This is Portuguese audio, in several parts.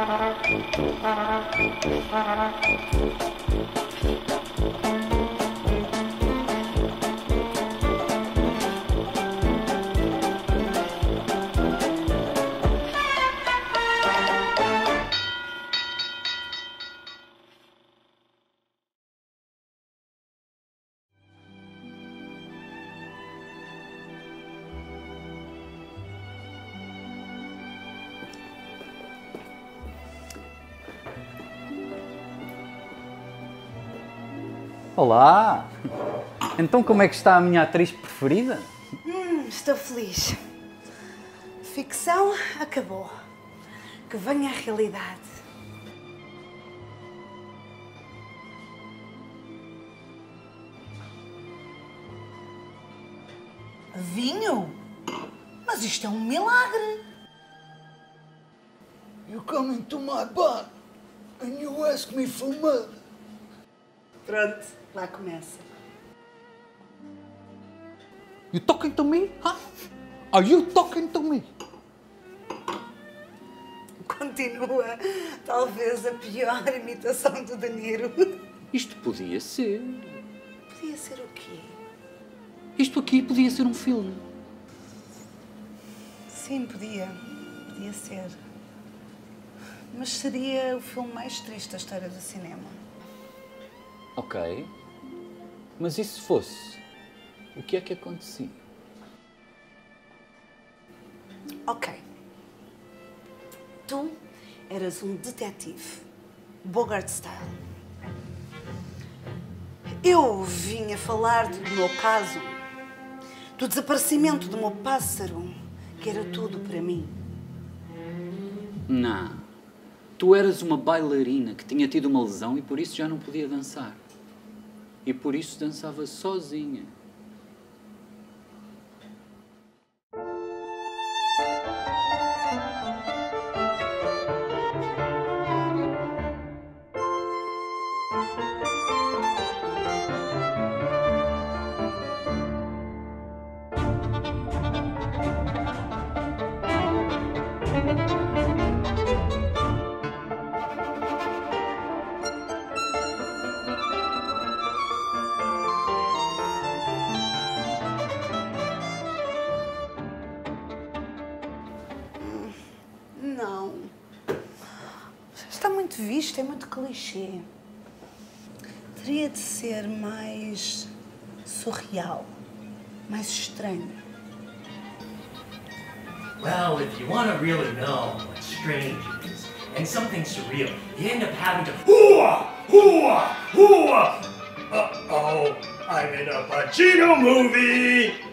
Thank you. Olá! Então como é que está a minha atriz preferida? Hum, estou feliz. Ficção acabou. Que venha a realidade. Vinho? Mas isto é um milagre. You come into my bar and you ask me for money. Pronto, lá começa. You talking to me? Huh? Are you talking to me? Continua, talvez a pior imitação do De Niro. Isto podia ser. Podia ser o quê? Isto aqui podia ser um filme. Sim, podia. Podia ser. Mas seria o filme mais triste da história do cinema. Ok. Mas e se fosse? O que é que acontecia? Ok. Tu eras um detetive. Bogart style. Eu vinha falar do meu caso, do desaparecimento do meu pássaro, que era tudo para mim. Não. Tu eras uma bailarina que tinha tido uma lesão e por isso já não podia dançar. E por isso dançava sozinha. Muito visto, é muito clichê. Teria de ser mais surreal, mais estranho. Well, if you want to really know what strange is and something surreal, you end up having to hooah, hooah, hooah. Uh oh, I'm in a Pacino movie.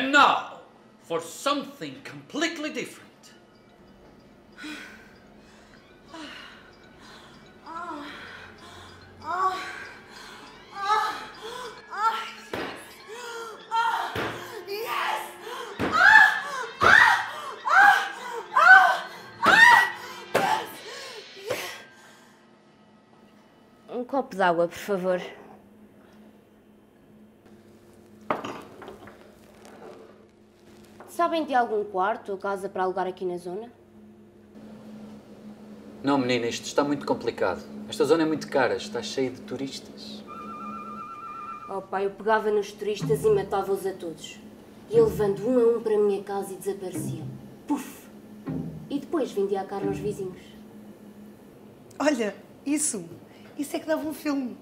And now, for something completely different. Yes Um copo d'água, por favor. Sabem de algum quarto ou casa para alugar aqui na zona? Não, menina, isto está muito complicado. Esta zona é muito cara, está cheia de turistas. Oh pai, eu pegava nos turistas e matava-os a todos. Ia levando um a um para a minha casa e desapareciam. Puf! E depois vendia a carne aos vizinhos. Olha, isso. Isso é que dava um filme.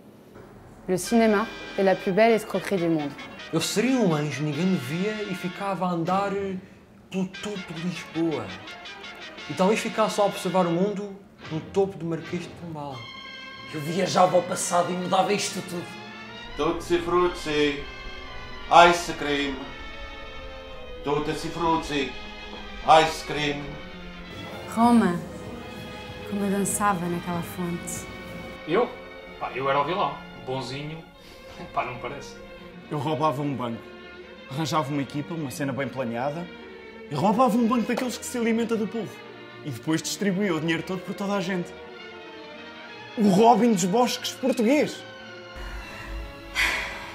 Le cinéma est la plus belle escroquerie du monde. Eu seria um anjo, ninguém me via e ficava a andar pelo topo de Lisboa. E talvez ficasse só a observar o mundo no topo do Marquês de Pombal. Eu viajava ao passado e mudava isto tudo. Tutti frutti, ice cream. Tutti frutti, ice cream. Roma, como eu dançava naquela fonte. Eu? Pá, eu era o vilão. Bonzinho. Pá, não me parece. Eu roubava um banco. Arranjava uma equipa, uma cena bem planeada, e roubava um banco daqueles que se alimenta do povo. E depois distribuía o dinheiro todo por toda a gente. O Robin dos bosques português.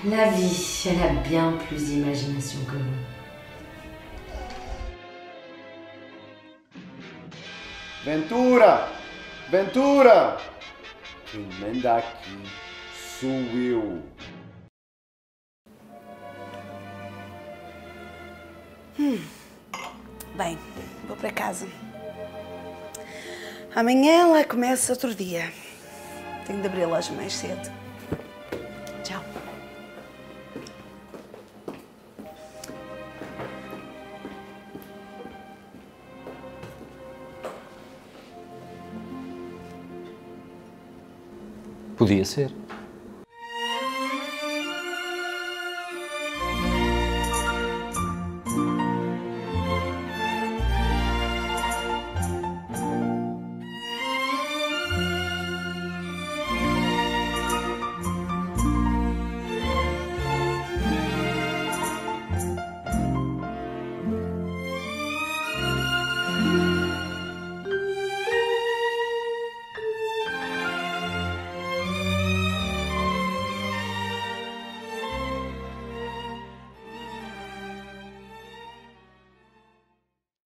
La vie, elle a bien plus d'imagination que nous. Ventura! Ventura! Quem manda aqui sou eu. Hum. Bem, vou para casa. Amanhã lá começa outro dia. Tenho de abrir a loja mais cedo. Tchau. Podia ser.